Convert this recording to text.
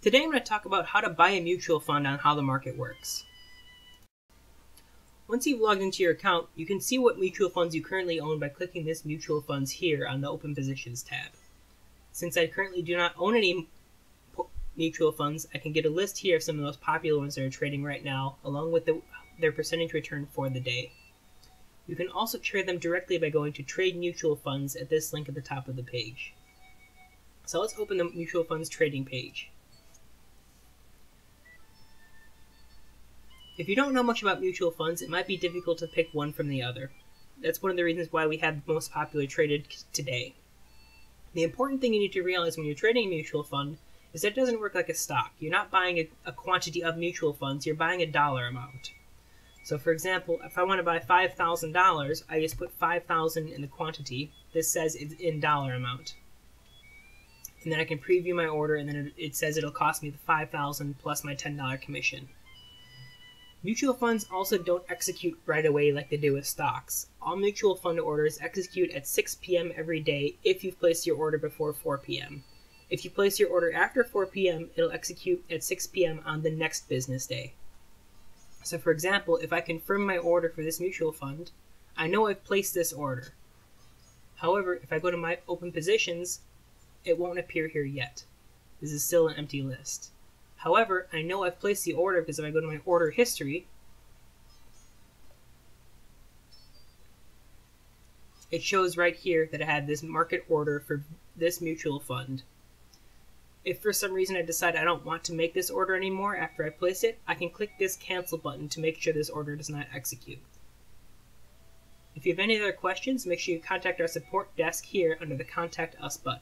Today I'm going to talk about how to buy a mutual fund on how the market works. Once you've logged into your account, you can see what mutual funds you currently own by clicking this mutual funds here on the open positions tab. Since I currently do not own any mutual funds, I can get a list here of some of the most popular ones that are trading right now, along with the, their percentage return for the day. You can also trade them directly by going to Trade Mutual Funds at this link at the top of the page. So let's open the mutual funds trading page. If you don't know much about mutual funds, it might be difficult to pick one from the other. That's one of the reasons why we have the most popular traded today. The important thing you need to realize when you're trading a mutual fund is that it doesn't work like a stock. You're not buying a, a quantity of mutual funds, you're buying a dollar amount. So for example, if I want to buy $5,000, I just put 5,000 in the quantity. This says it's in dollar amount. And then I can preview my order and then it, it says it'll cost me the 5,000 plus my $10 commission. Mutual funds also don't execute right away like they do with stocks. All mutual fund orders execute at 6 p.m. every day if you've placed your order before 4 p.m. If you place your order after 4 p.m., it'll execute at 6 p.m. on the next business day. So, for example, if I confirm my order for this mutual fund, I know I've placed this order. However, if I go to my open positions, it won't appear here yet. This is still an empty list. However, I know I've placed the order because if I go to my order history, it shows right here that I had this market order for this mutual fund. If for some reason I decide I don't want to make this order anymore after I place it, I can click this cancel button to make sure this order does not execute. If you have any other questions, make sure you contact our support desk here under the Contact Us button.